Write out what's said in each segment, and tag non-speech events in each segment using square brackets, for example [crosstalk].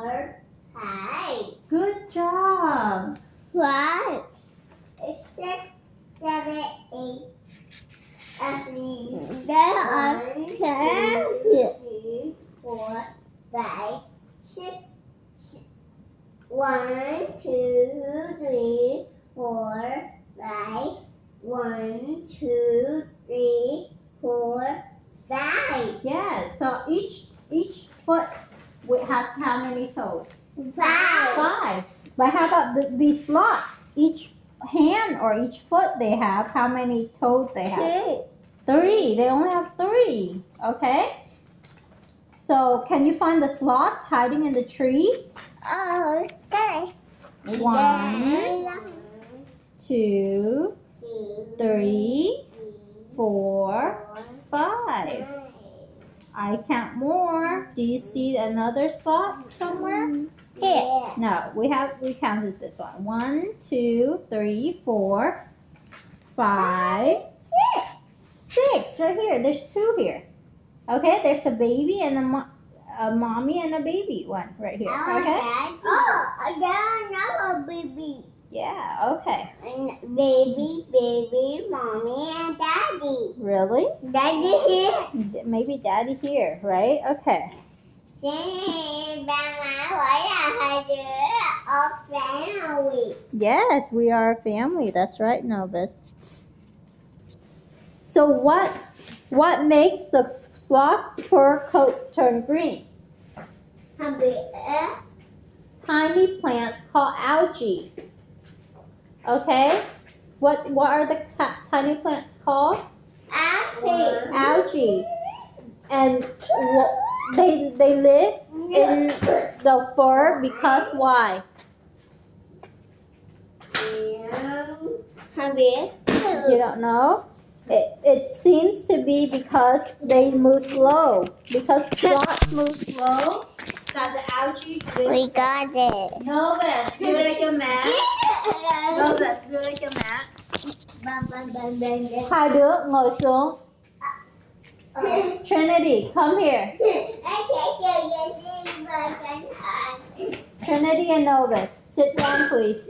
four, five. Good job. Five, six, seven, eight. There are ten, three, four, five, six. s- One, two, three, four, five. One, two, three, four, five. Yes. So each each foot would have how many toes? Five. Five. But how about the, these slots? Each hand or each foot they have, how many toes they have? Two. Three. They only have three. Okay. So can you find the slots hiding in the tree? Oh, Okay. One, two, three, four, five. I count more. Do you see another spot somewhere? Mm-hmm. Here. No, we have we counted this one. One, two, three, four, five, six. Right here. There's two here. Okay, there's a baby and a, mo- a mommy and a baby one right here. Okay. Oh, there another baby. Yeah. Okay. And baby, baby, mommy. Really? Daddy here. Maybe daddy here, right? Okay. Thế ba má gọi là hai đứa ở family. Yes, we are a family. That's right, Novus. So what what makes the sloth fur coat turn green? Không biết á. Tiny plants called algae. Okay? What what are the tiny plants called? Apple. Algae. And they they live in the fur because why? Không biết. You don't know? It, it seems to be because they move slow. Because sloths move slow, that the algae We got it. Novus, do it like your mat. Novus, do it like your mat. Bang, bang, bang, bang, bang. Hai đứa ngồi xuống. [laughs] Trinity, come here. Anh sẽ chơi cái gì mà cẩn thận. Trinity and Novus, sit down please.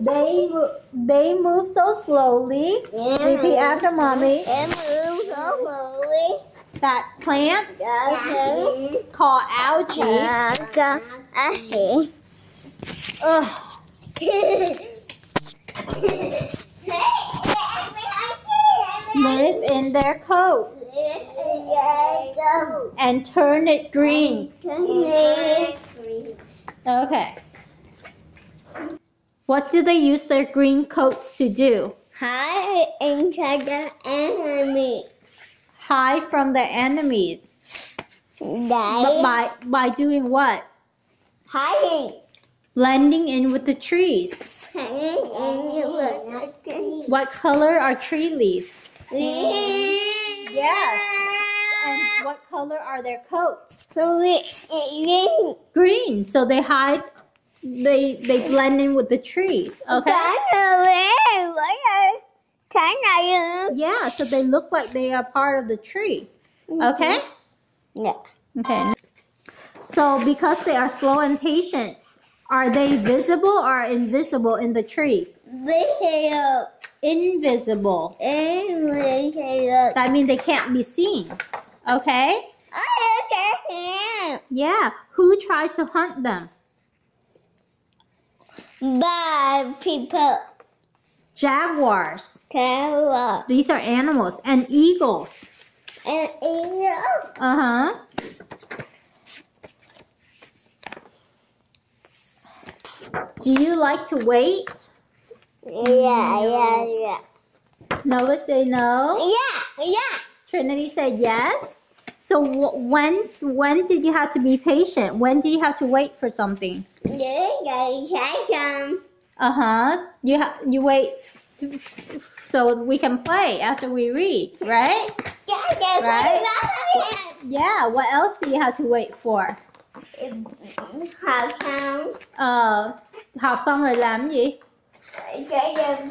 They move, they move so slowly. Repeat after mommy. Em ưu số slowly. That plants dạ. called algae Dạ, con. À, hiểu. ugh, [laughs] live in their coat and turn it green. Okay. What do they use their green coats to do? Hide inside the enemy. Hide from the enemies. But by by doing what? Hiding. Blending in with the trees. Hiding in the enemy. What color are tree leaves? Yes. And what color are their coats? Green. Green. So they hide. They they blend in with the trees. Okay. Cái này với cái này. Yeah. So they look like they are part of the tree. Okay. Yeah. Okay. So because they are slow and patient, are they visible or invisible in the tree? Video. Invisible. That means they can't be seen. Okay? I Yeah. Who tries to hunt them? Bad people. Jaguars. Carrot. These are animals. And eagles. And eagle. Uh huh. Do you like to wait? Yeah, yeah, yeah. Noah say no. Yeah, yeah. Trinity said yes. So when when did you have to be patient? When did you have to wait for something? Để dạy sẽ. Uh huh. You ha- you wait so we can play after we read, right? Chắc chắn Right. Yeah. What else do you have to wait for? Học xong. Ờ, học xong rồi làm gì? Dừng.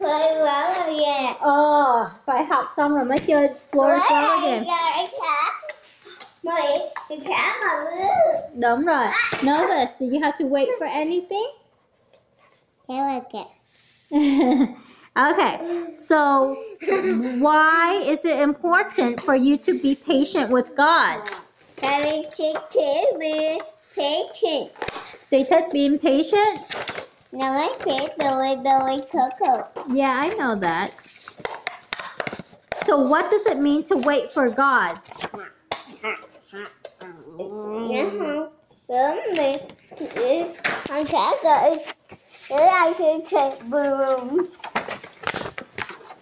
Thôi bảo là về. Ờ, phải học xong rồi mới chơi Florence Flower Game. Mày, thì mà bước. Đúng rồi. Notice, do you have to wait for anything? Kìa. okay, so why is it important for you to be patient with God? Tại vì chị thế vì thế chị. They said being patient? Nói thế đôi đôi khổ Coco. Yeah, I know that. So, what does it mean to wait for God? Nhớ không? Đúng mình. Con khá gọi. Để ai thì chị bùm.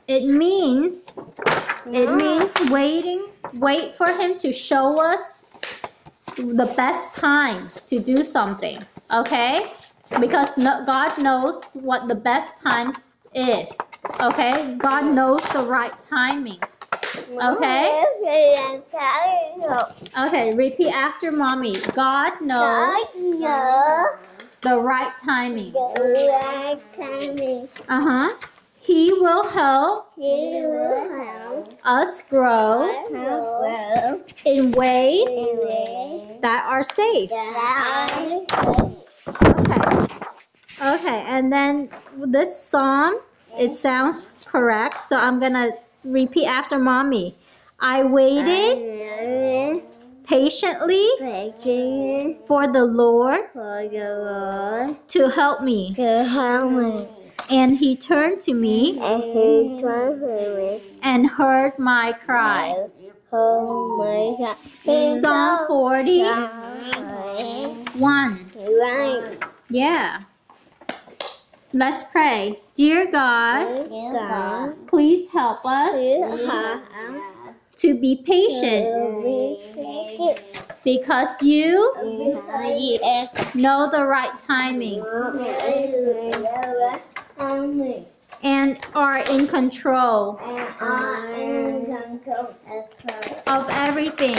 It means it means waiting, wait for him to show us the best time to do something. Okay? Because no, God knows what the best time is. Okay? God knows the right timing. Okay. Thì làm sao được. Okay, repeat after mommy. God knows the right timing. Tự ra timing. Uh-huh. He will help Chỉ hứa hảo. us grow Hảo vợ. in ways Để that are safe. Okay. Okay, and then this psalm, it sounds correct. So I'm going to repeat after mommy. I waited patiently for the Lord to help me. And he turned to me and heard my cry. Psalm 40, yeah. Let's pray. Dear God, Dear God please help us to be patient because you know the right timing and are in control of everything.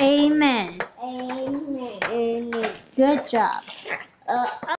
Amen. Good job. Uh